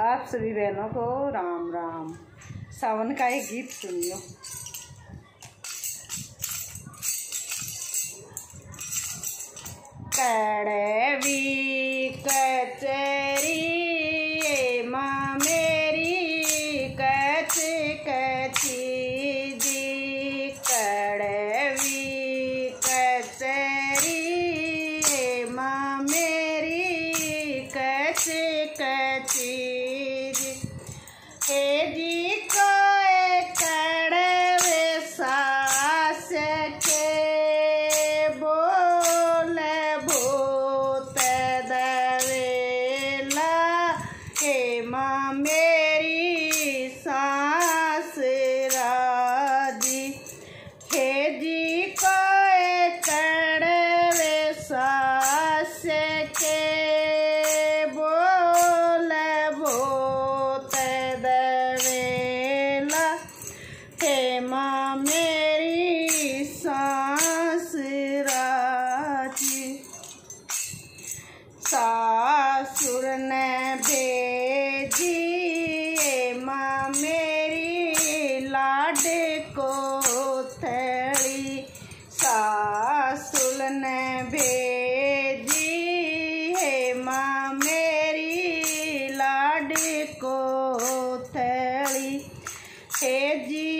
आप सभी बहनों को राम राम। सावन का एक गीत सुनियो। कड़वी कचरी मा मेरी parede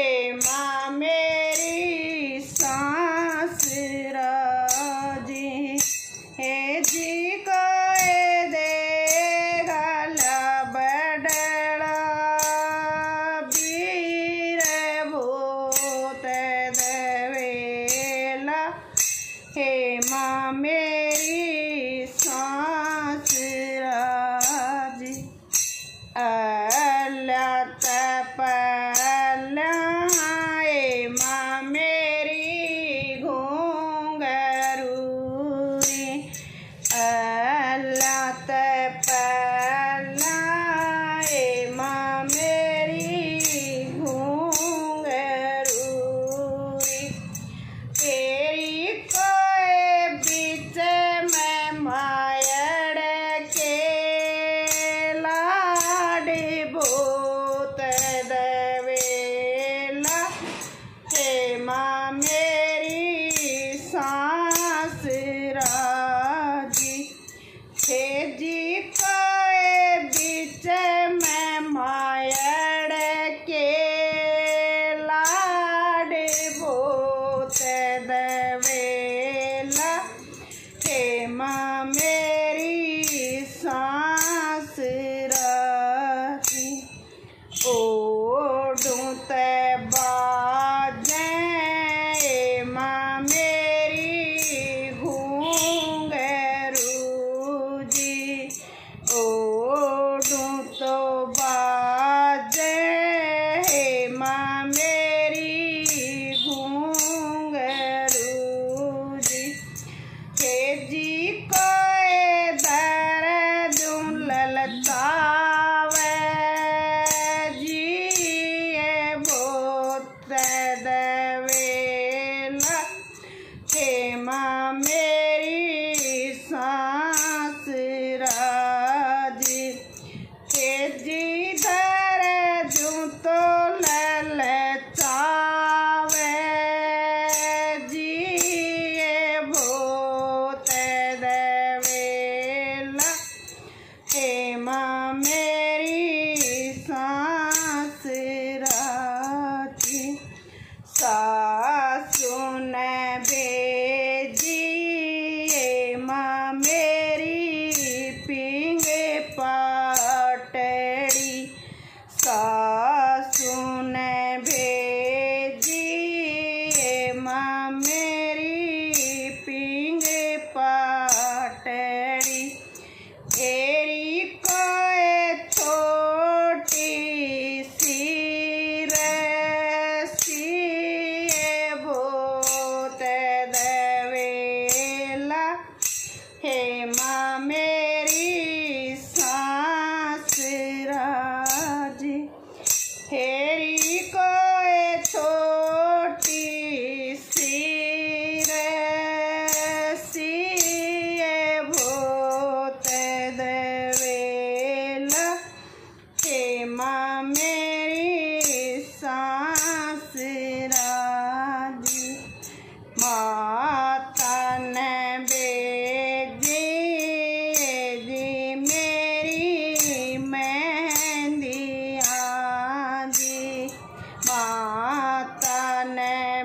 Amen.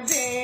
day.